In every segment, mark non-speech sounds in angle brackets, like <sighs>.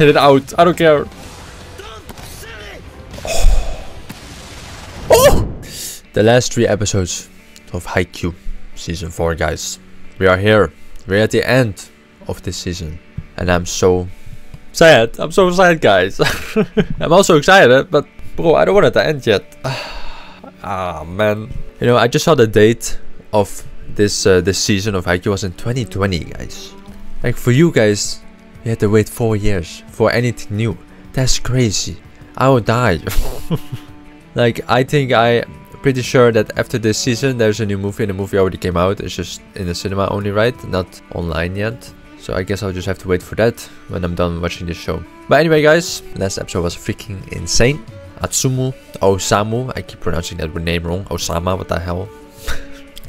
Hit it out. I don't care. Oh! The last three episodes of Haikyuu season 4 guys. We are here. We're at the end of this season. And I'm so sad. I'm so sad guys. <laughs> I'm also excited, but bro, I don't want it to end yet. <sighs> ah man. You know, I just saw the date of this uh, this season of Haikyuu was in 2020 guys. Like for you guys, you had to wait 4 years for anything new. That's crazy. I will die. <laughs> like I think I pretty sure that after this season there's a new movie and the movie already came out. It's just in the cinema only, right? Not online yet. So I guess I'll just have to wait for that when I'm done watching this show. But anyway guys, last episode was freaking insane. Atsumu, Osamu, I keep pronouncing that name wrong. Osama, what the hell?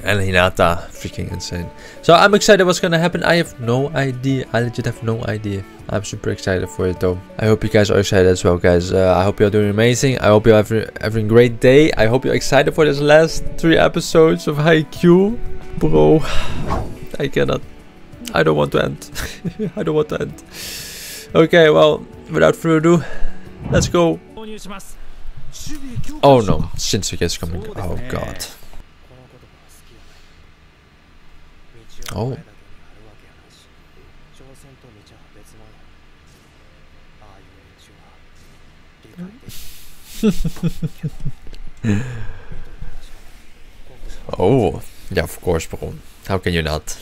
And Hinata, freaking insane. So I'm excited what's gonna happen. I have no idea. I legit have no idea. I'm super excited for it though. I hope you guys are excited as well, guys. Uh, I hope you're doing amazing. I hope you're having, having a great day. I hope you're excited for this last three episodes of Haikyuu. Bro, <sighs> I cannot. I don't want to end. <laughs> I don't want to end. Okay, well, without further ado, let's go. Oh no, Shinsuke is coming. Oh god. Oh. <laughs> oh, yeah, of course, bro. How can you not?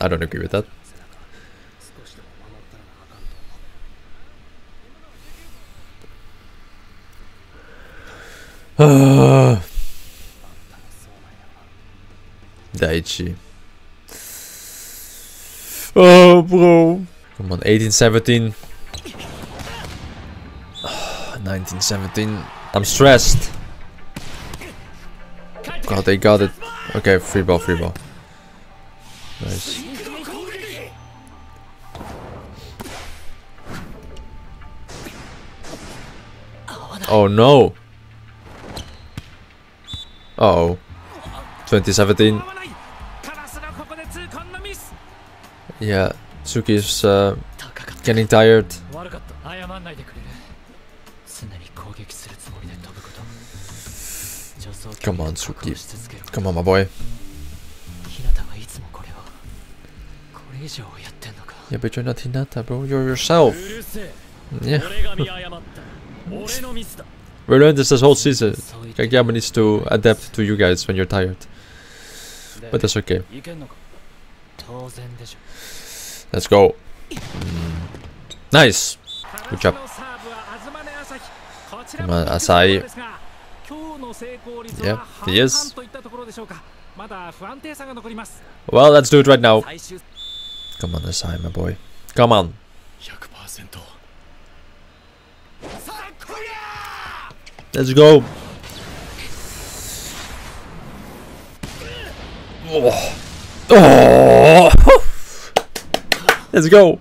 I don't agree with that. <sighs> <sighs> Daichi. Oh, bro. Come on, 1817. 1917. <sighs> I'm stressed. God, they got it. Okay, free ball, free ball. Nice. Oh no. Uh oh. 2017. Yeah, Tsuki's uh, getting tired. Come on, Suki. Come on, my boy. Yeah, but you're not Hinata, bro. You're yourself. Yeah. <laughs> we learned this this whole season. Kageyama needs to adapt to you guys when you're tired. But that's okay. Let's go. Mm. Nice. Good job. On, Asahi. Yeah, he is. Well, let's do it right now. Come on, Asahi, my boy. Come on. Let's go. Oh. Oh. Let's go.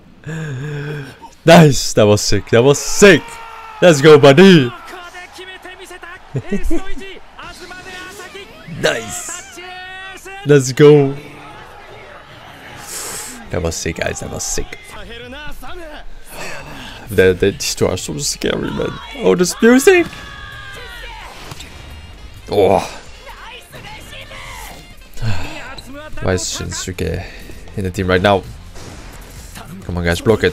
Nice. That was sick. That was sick. Let's go, buddy. <laughs> nice. Let's go. That was sick, guys. That was sick. The, the, these two are so scary, man. Oh, this music. Oh. <sighs> Why is Shinsuke in the team right now? Come on, guys, block it.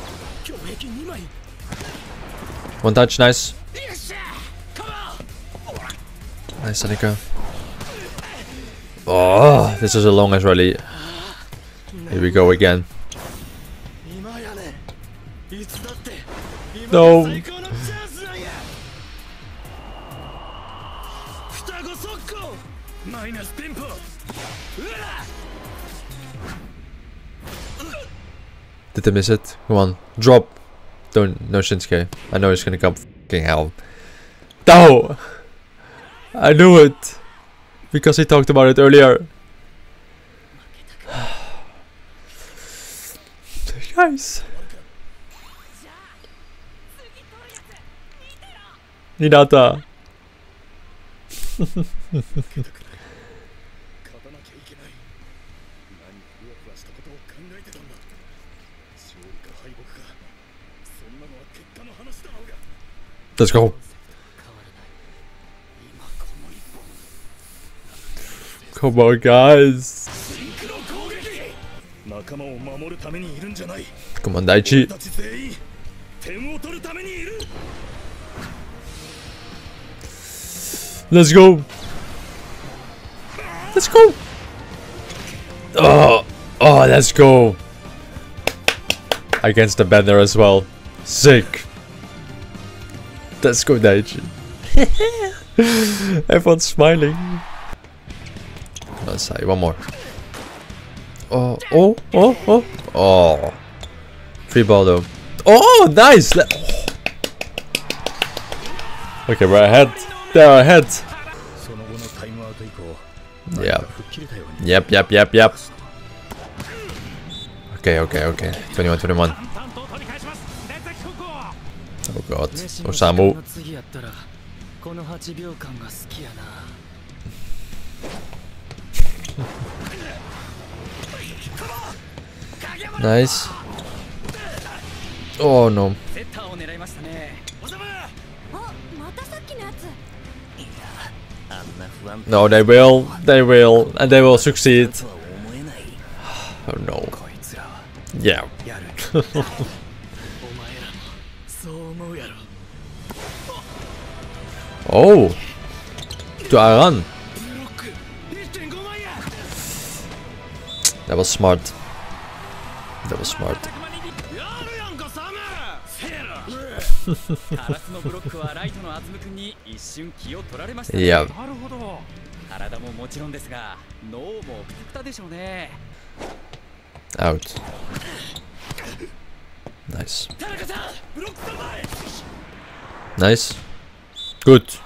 One touch, nice. Nice, Sanika. Oh, this is a long as rally. Here we go again. No. Did I miss it? Come on, drop. Don't, no Shinsuke. I know he's gonna come fucking hell. No! I knew it! Because he talked about it earlier. <sighs> Guys. Hinata. <laughs> Let's go. Come on, guys. Come on, Daichi. Let's go. Let's go. Oh, oh, let's go. Against the banner as well. Sick. Let's go, Daichi. Everyone's smiling. Let's say one more. Oh, oh, oh, oh. Oh. Free ball though. Oh, nice! Le oh. Okay, we're ahead. They're ahead. Yeah. Yep, yep, yep, yep. Okay, okay, okay. 21, 21. Oh god. Oh nice. Oh no. No, they will. They will. And they will succeed. Oh no. Yeah. Oh! To Aran. That was smart. That was smart. yeah. out nice nice Good.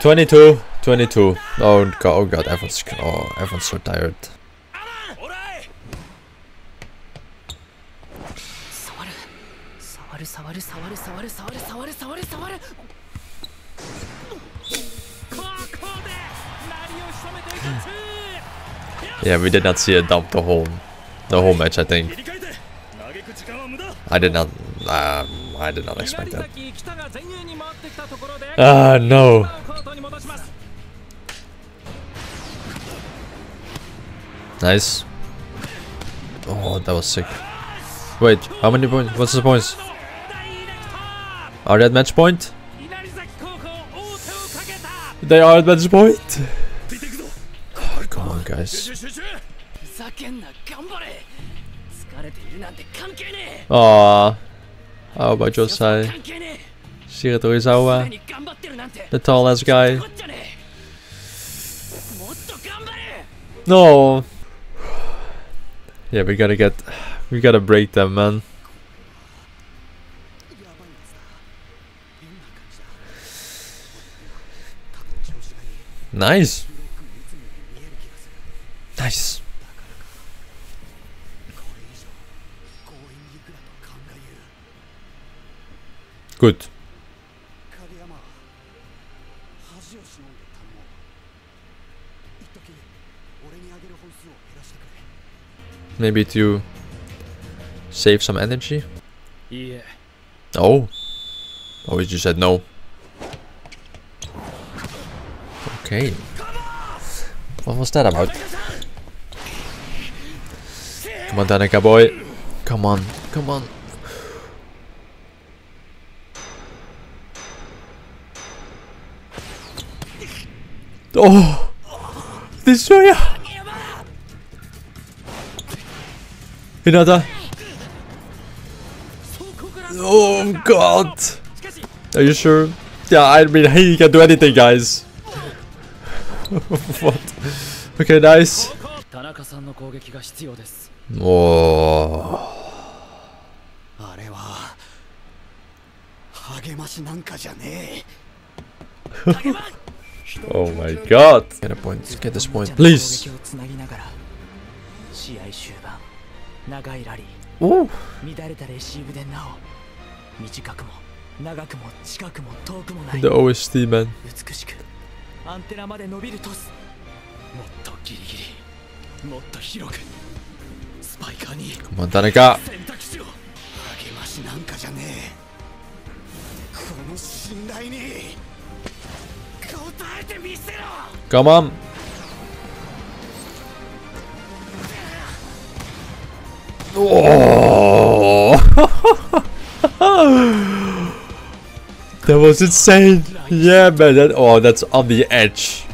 22, 22. Oh, God, oh God, everyone's, oh, everyone's so tired. Yeah, we did not see it dump the whole, the whole match. I think I did not. Um, I did not expect that. Ah, uh, no. Nice. Oh, that was sick. Wait, how many points? What's the points? Are they at match point? They are at match point! Oh, come on, guys. Aww. Oh, by Josai. Shiratorizawa. The tall ass guy. No! Yeah, we gotta get... We gotta break them, man. Nice! Nice! Good. Maybe to save some energy? Yeah. Oh. Oh, he just said no. Okay. What was that about? Come on, Danica boy. Come on, come on. Oh! Destroyer! Hinata! Oh god! Are you sure? Yeah, I mean, he can do anything, guys. <laughs> what? Okay, nice. 田中さんの攻撃が必要です Oh. あれは励ましなんかじゃね <laughs> Oh my god. Get a point. Get this point, please. Ooh. 長くも近くも遠くもない The OST, man. 美しくアンテナまで伸びるトスもっとギリギリもっと広くスパイカーに Come on, Tanaka. 選択肢を励ましなんかじゃねえこの信頼に Come on. Oh. <laughs> that was insane. Yeah, man. That, oh, that's on the edge.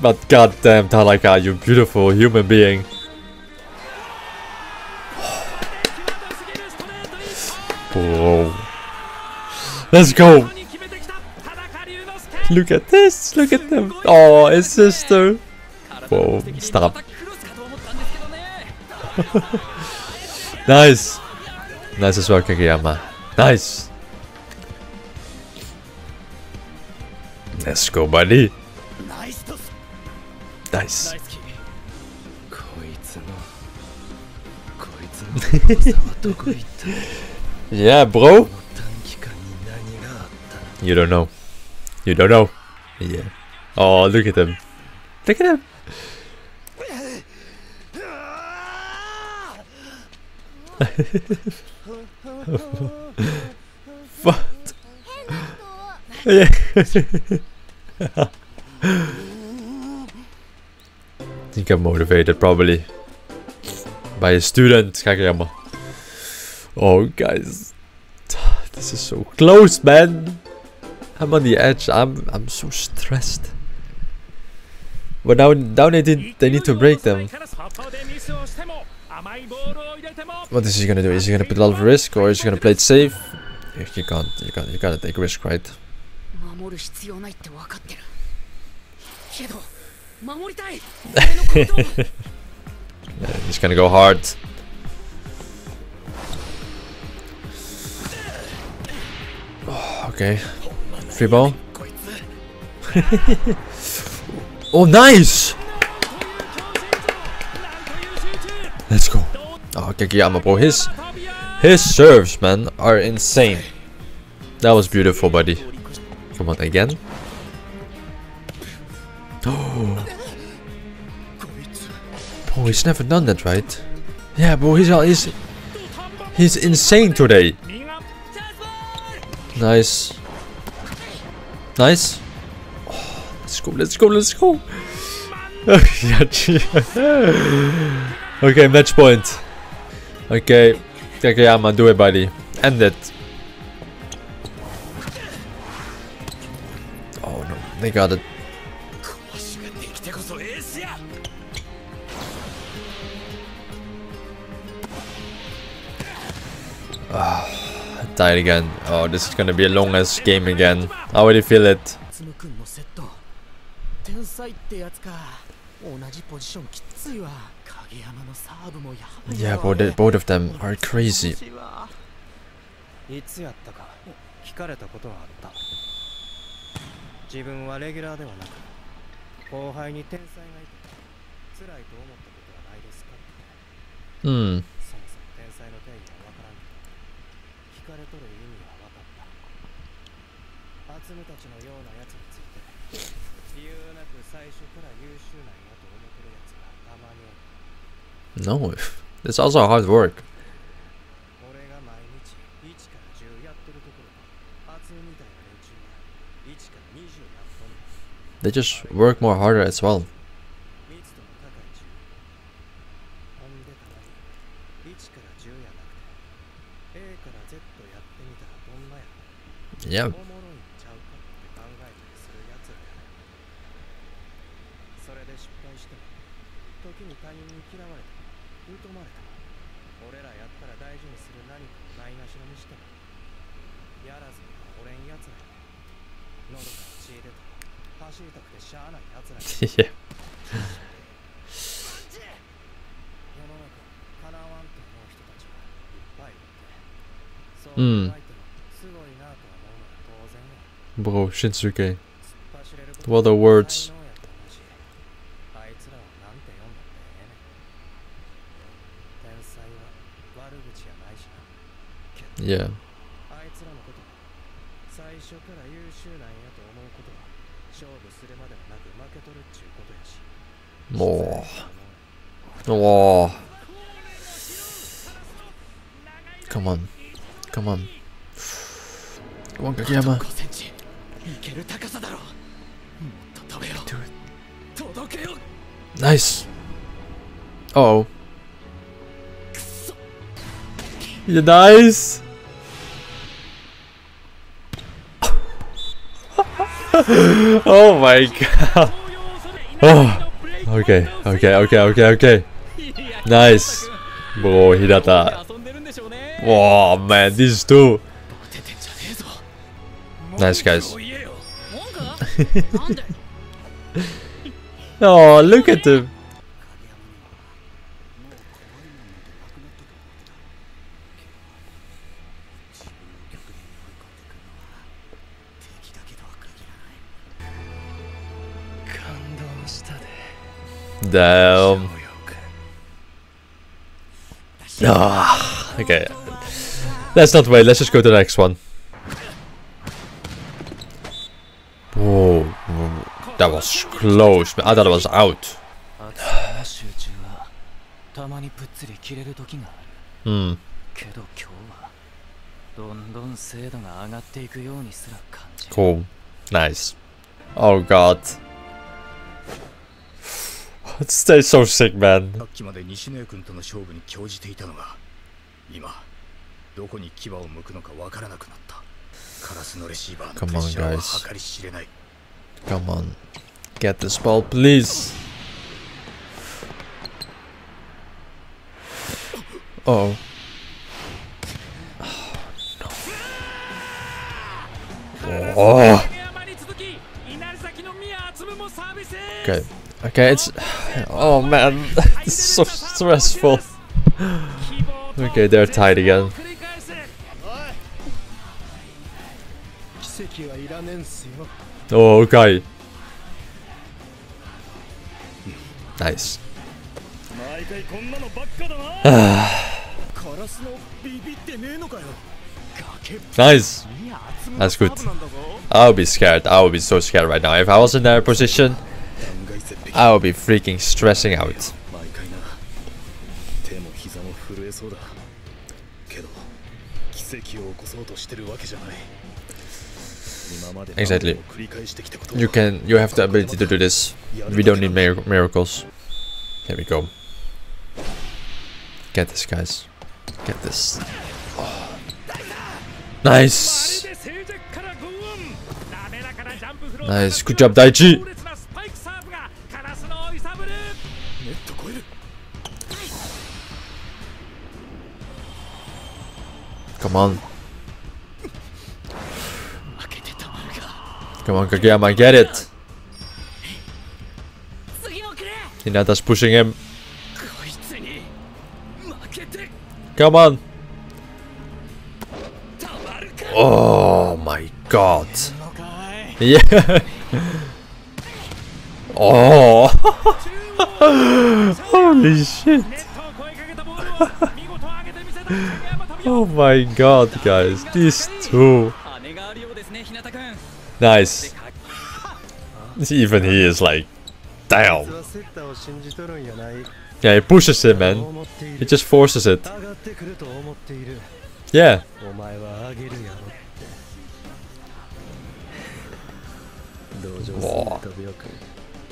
But goddamn, Tanaka, you beautiful human being. Whoa. Let's go. Look at this! Look at them! Oh, his sister! Whoa, stop. <laughs> nice! Nice as well, Kageyama. Nice! Let's go, buddy! Nice. <laughs> yeah, bro! You don't know. You don't know. Yeah. Oh, look at them! Look at them! <laughs> what? Yeah. <laughs> he got motivated probably by a student, Kageyama. Oh, guys. <sighs> This is so close, man. I'm on the edge. I'm I'm so stressed. But now now they did they need to break them. What is he gonna do? Is he gonna put a lot of risk or is he gonna play it safe? If You can't you can't you gotta take risk, right? <laughs> yeah, he's gonna go hard. Oh, <sighs> okay. Free ball. <laughs> oh, nice! Let's go. Oh, Kageyama, bro. His, his serves, man, are insane. That was beautiful, buddy. Come on, again. Oh. <gasps> Bro, he's never done that, right? Yeah, bro, he's he's he's insane today. Nice, nice. Oh, let's go, let's go, let's go. <laughs> Okay, match point. Okay, Kageyama, do it, buddy. End it. Oh no, they got it. 足 Died again. Oh, this is gonna be a long ass game again. I already feel it. Yeah, both they, both of them are crazy. Hmm. そもそも天才の定義はわからんけど聞かれとる意味は分かった厚むたちのようなやつについて理由なく最初から優秀なんやと思ってるやつがたまにおる No, it's also hard work. 俺が毎日1から10やってるところ厚むみたいな連中は1から20やっとんねん They just work more harder as well. いんちゃうかって考えたりするや。つらやそれで失敗しても時に他人に嫌われても疎まれても俺らやったら大事にする何かをないがしろにしてもや。らずにはおれん。やつらや喉から血出た走りたくてしゃあないやつらや世の中かなわんと思う人たちがいっぱいいてそう Bro, Shinsuke. What the words? Yeah. More. Oh. Come on. Come on. Come on, Kageyama. Oh. You nice. <laughs> oh my god. Oh. Okay, okay, okay, okay, okay. Nice. Bro, he did that. Oh man, these two. Nice guys. <laughs> oh, look at them. Damn. およく Ah, okay. Let's not wait. Let's just go to the next one. Whoa, that was close. man. I thought it was out. 熱さの集中はたまにぷっつり切れる時がある Hmm. けど今日はどんどん精度が上がっていくようにすら感じる Cool. Nice. Oh god. This tastes so sick, man. さっきまで西野君との勝負に興じていたのが今どこに牙を向くのかわからなくなったカラスのレシーバーの Come プレ on, ッシャーは guys. 計り知れない Come on. Get this ball, please. Uh oh. Oh. 影山に続き稲荷崎の宮敦もサービス Okay. Okay, it's... Oh man, <laughs> it's so stressful. Okay, they're tied again. Oh, okay. Nice. <sighs> nice. That's good. I would be scared. I would be so scared right now. If I was in their position, I will be freaking stressing out. Exactly. You can. You have the ability to do this. We don't need mir miracles. Here we go. Get this, guys. Get this. Oh. Nice. Nice. Good job, Daichi. Come on. Come on, Kageyama, get it! Hinata's pushing him. Come on! Oh my god! Yeah! <laughs> Oh! <laughs> Holy shit! <laughs> Oh my god, guys. These two. Nice. Even he is like, damn. Yeah, he pushes it, man. He just forces it. Yeah.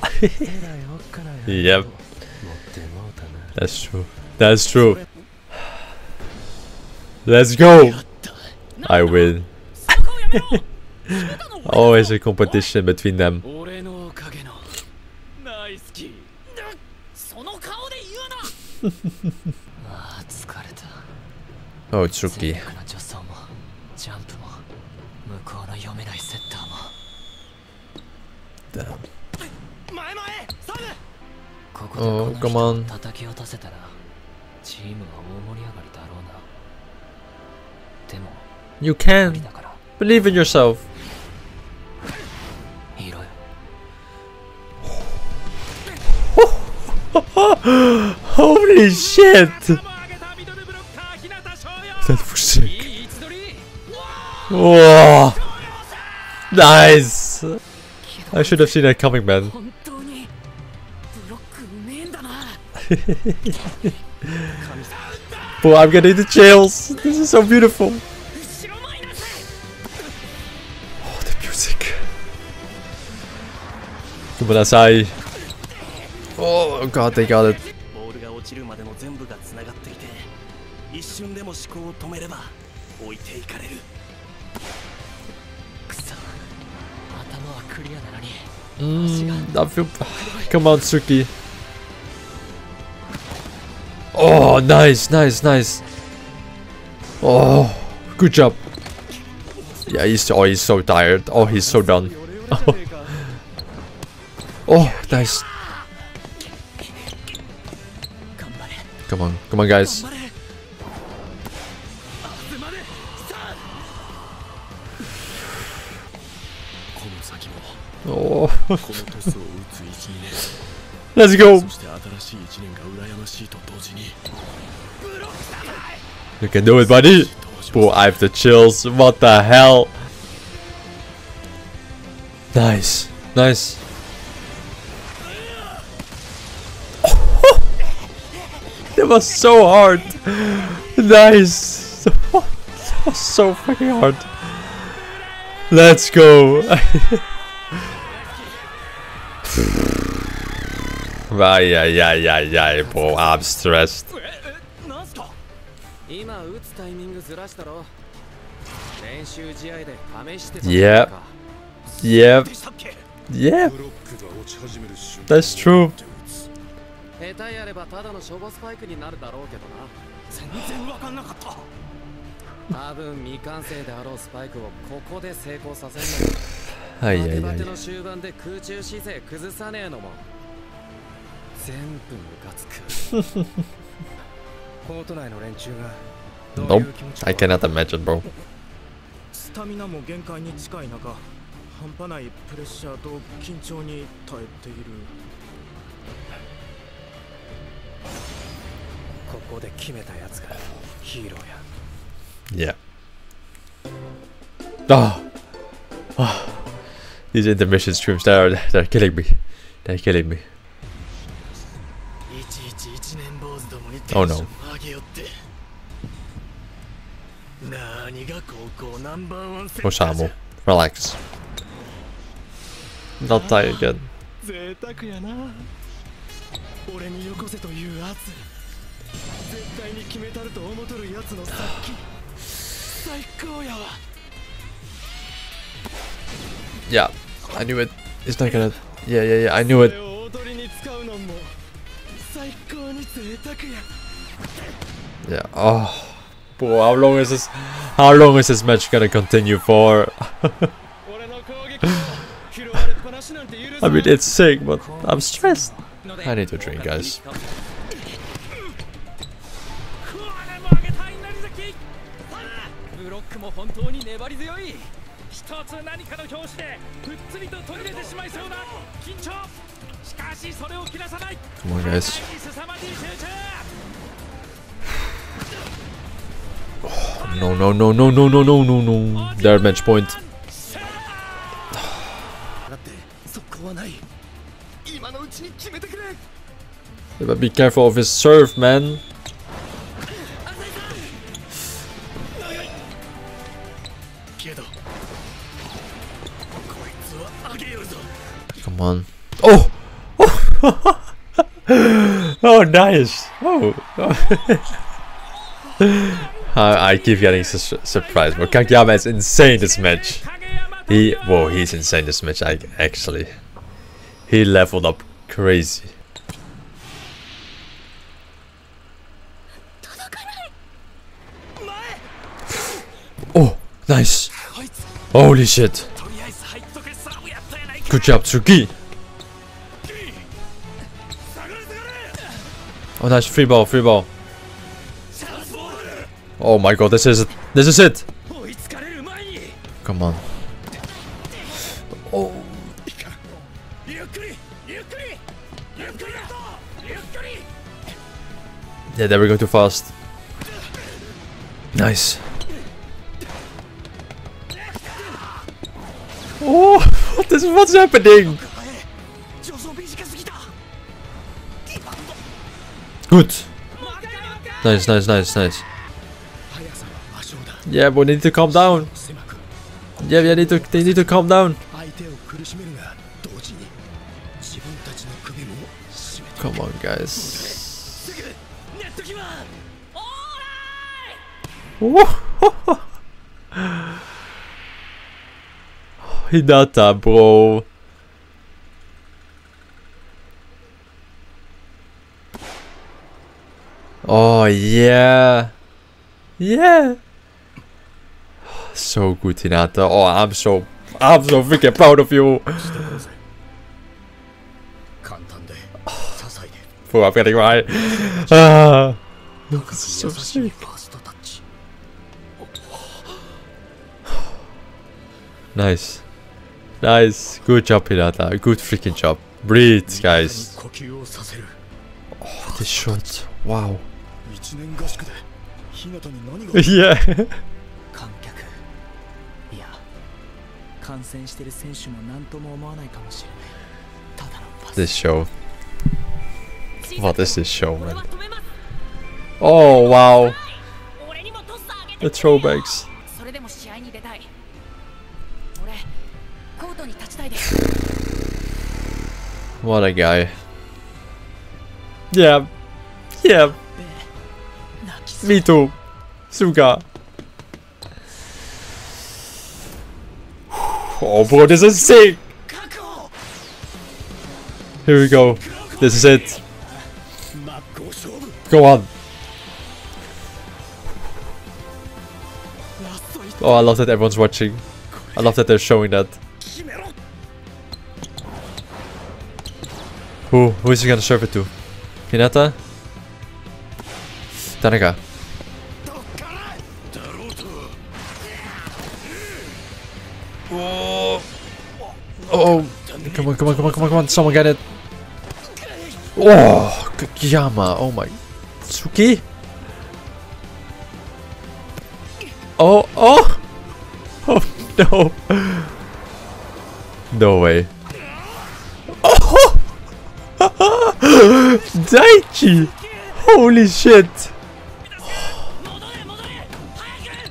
<laughs> Yep. That's true. That's true. Let's go! I win. <laughs> Always a competition between them. <laughs> oh, Tsuki. Damn. Oh, come on. Oh, You can. Believe in yourself. <laughs> Holy shit! That was sick. Whoa! Nice! I should have seen that coming, man. <laughs> Boy, I'm getting the chills. This is so beautiful. でもなさい。Oh god, they got it. ボールが落ちるまでの全部が繋がっていて、一瞬でも思考を止めれば置いていかれる。くそ、頭はクリアなのに。Mm, I feel... Come on, Tsuki. Oh, nice, nice, nice. Oh, good job. Yeah, he's oh he's so tired. Oh, he's so done. Oh. <laughs> Oh, nice. Come on. Come on, guys. Oh. <laughs> Let's go. You can do it, buddy. Bro, I have the chills. What the hell? Nice. Nice. that was so hard. Nice. that was so <laughs> fucking hard. Let's go. <laughs> Ay, ay, ay, ay, ay, bro. I'm stressed. なんすか今打つタイミングずらしたろ練習試合で試してた Yep. か Yep. でしたっけ Yeah. ブロックが落ち始める瞬 That's true. 下手やればただのショボスパイクになるだろうけど全然分かんなかったな多分未完成であろうスパイクをここで成功させんのよ Ay, バテ ay, バテ ay. の終盤で空中姿勢崩さねえのも全部ムカつく <laughs> コート内の連中がどうい Nope. う気持ち I cannot imagine, bro. スタミナも限界に近い中半端ないプレッシャーと緊張に耐えているここで決めたやつがヒーローや Yeah. Ah. Ah. These intermission streams, they're, they're killing me. They're killing me. いちいち1年坊主どもに Oh no. 何が高校ナンバーワンセンターじゃ relax. Not die again. 贅沢やな俺によこせという圧絶対に決めたると思とるやつの殺気最高やわ Yeah, I knew it. It's not gonna. Yeah, yeah, yeah, I knew そ it. れを踊りに使うのも最高に贅沢や Yeah. Oh. Bro, how long is this? How long is this match gonna continue for? <laughs> 俺の攻撃を拾われっぱなしなんて許 I mean, it's sick, but I'm stressed. ので I need to drink, guys. 本当に粘り強い一つ何かの拍子でぷっつりと途切れてしまいそうな緊張しかしそれを切らさない Come on, guys. 凄まじい集中 No, no, no, no, no, no, no, no, no. Their match point. 今のうちに決めてくれ Yeah, but be careful of his serve, man. Come on. Oh! oh, <laughs> oh nice. Oh. <laughs> I, I keep getting su surprised, but Kageyama is insane this match. He, whoa, he's insane this match. I actually, he leveled up crazy. Oh, nice. Holy shit. Good job, Tsuki. Oh, nice. Free ball, free ball. Oh my god, this is it. This is it. Come on. Oh. Yeah, there we go too fast. Nice. Oh! <laughs> What is what's happening? Good. Nice, nice, nice, nice. Yeah, but they need to calm down. Yeah, yeah, need to, they need to calm down. Come on, guys. Whoa! <laughs> Hinata, bro. Oh, yeah. Yeah. So good, Hinata. Oh, I'm so... I'm so freaking proud of you. Bro, I'm getting right. Ah. so sick. nice. Nice. Good job, Hinata. Good freaking job. Breathe, guys. 呼吸をさせる This shot. Wow. 一年合宿で日向に何が yeah. <laughs> 観客いや感染してる選手も何とも思わないかもしれないただのパス This show. What is this show, 俺 man? は止めます Oh, wow. 俺にもトスあげ The てくれよ throwbacks. それでも試合に出たい What a guy. Yeah. Yeah. Me too. Suka. <sighs> Oh boy, this is sick! Here we go. This is it. Go on. Oh, I love that everyone's watching. I love that they're showing that. Who? Who is he gonna serve it to? Hinata? Tanaka. Oh. Oh. Come on, come on, come on, come on, come on. Someone get it. Oh, Kageyama. Oh my. Tsuki? Oh, oh! <laughs> Oh no! No way. Daichi! Holy shit!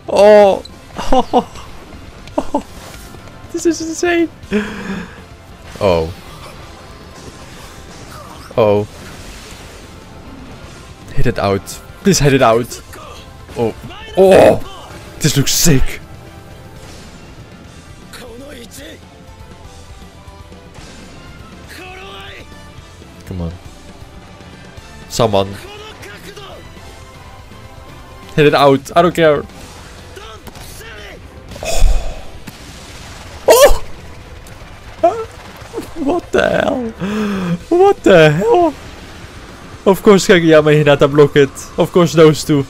Oh. oh. <laughs> oh. This is insane! Oh. Oh. Hit it out. Please hit it out. Oh. Oh! This looks sick! Come on. Someone. Hit it out. I don't care. Oh. oh! <laughs> what the hell? What the hell? Of course Kageyama and Hinata block it. Of course those two.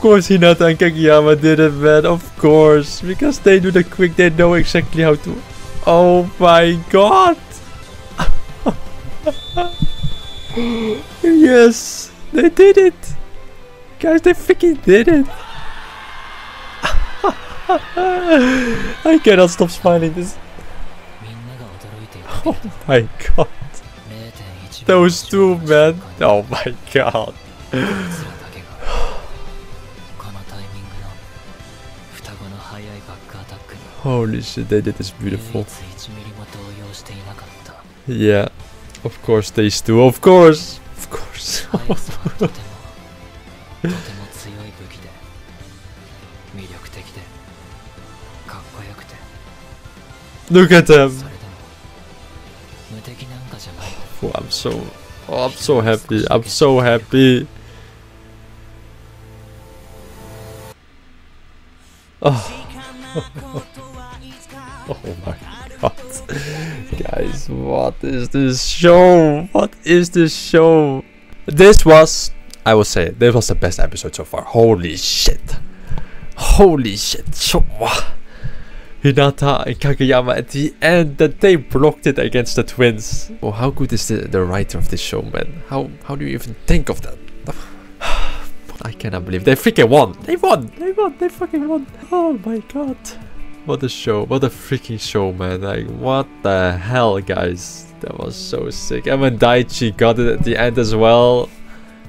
course Hinata and Kageyama did it, man. Of course. Because they do the quick, they know exactly how to... Oh my god. <laughs> yes. They did it. Guys, they freaking did it. <laughs> I cannot stop smiling. This. <laughs> Oh my god. Those two, man. Oh my god. Holy shit, they did this beautiful. Yeah, of course they two, of course! <laughs> Of course! Look at them! Oh, I'm so... Oh, I'm so happy, I'm so happy! Oh. <laughs> <laughs> oh my god. Guys, what is this show? What is this show? This was, I will say, this was the best episode so far. Holy shit. Holy shit. Hinata and Kageyama at the end that they blocked it against the twins. Oh, how good is the, the writer of this show, man? How how do you even think of that? <sighs> I cannot believe they freaking won. They won. They won. They fucking won. Oh my god. What a show. What a freaking show, man. Like, what the hell, guys. That was so sick. And when Daichi got it at the end as well.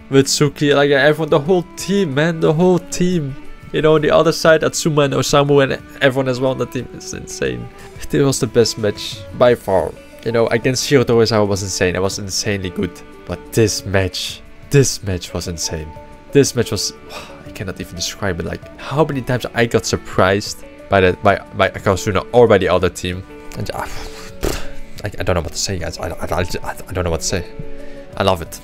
With Tsuki, like everyone, the whole team, man. The whole team. You know, on the other side, Atsumu and Osamu and everyone as well on the team. It's insane. It was the best match by far. You know, against Shiratorizawa was insane. It was insanely good. But this match, this match was insane. This match was, <sighs> I cannot even describe it. Like how many times I got surprised by that by by Karasuno or by the other team. And uh, I, I don't know what to say, guys. I, I, I, I don't know what to say. I love it.